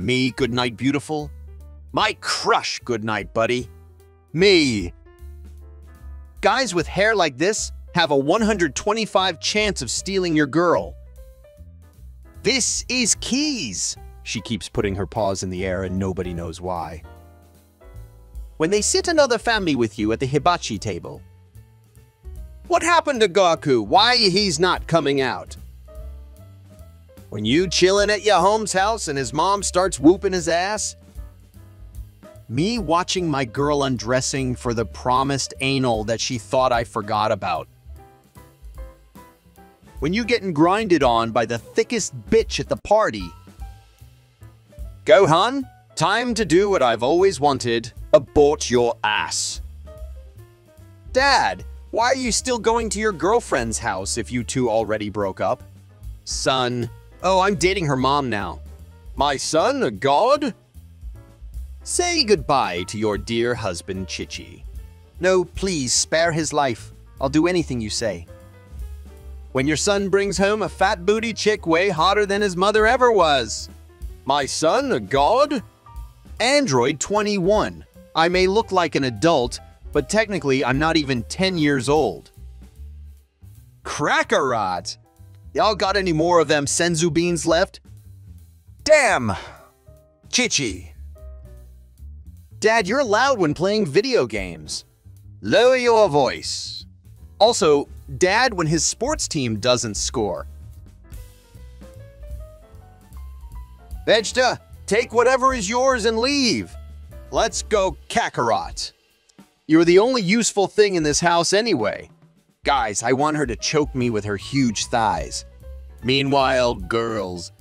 Me, Goodnight Beautiful. My crush, Goodnight Buddy. Me. Guys with hair like this have a 125 chance of stealing your girl. This is Keys. She keeps putting her paws in the air and nobody knows why. When they sit another family with you at the hibachi table. What happened to Goku? Why he's not coming out? When you chillin' at your home's house and his mom starts whooping his ass? Me watching my girl undressing for the promised anal that she thought I forgot about. When you getting grinded on by the thickest bitch at the party. Gohan, time to do what I've always wanted, abort your ass. Dad, why are you still going to your girlfriend's house if you two already broke up? Son, oh, I'm dating her mom now. My son, a god? Say goodbye to your dear husband, Chichi. No, please, spare his life. I'll do anything you say. When your son brings home a fat booty chick way hotter than his mother ever was. My son, a god? Android 21. I may look like an adult, but technically I'm not even 10 years old. Kakarot! Y'all got any more of them senzu beans left? Damn! Chichi. Dad, you're loud when playing video games. Lower your voice. Also, Dad when his sports team doesn't score. Vegeta, take whatever is yours and leave. Let's go Kakarot. You're the only useful thing in this house anyway. Guys, I want her to choke me with her huge thighs. Meanwhile, girls.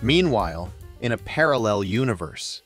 Meanwhile, in a parallel universe.